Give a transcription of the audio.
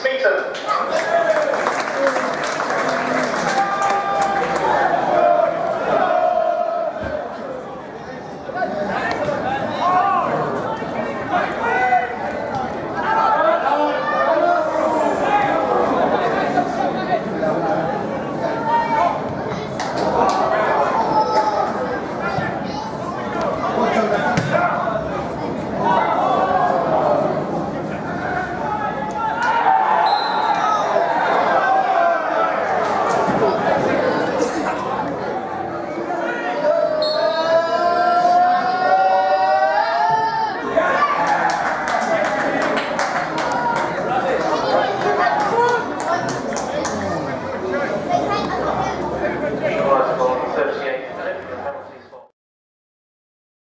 Smeaton.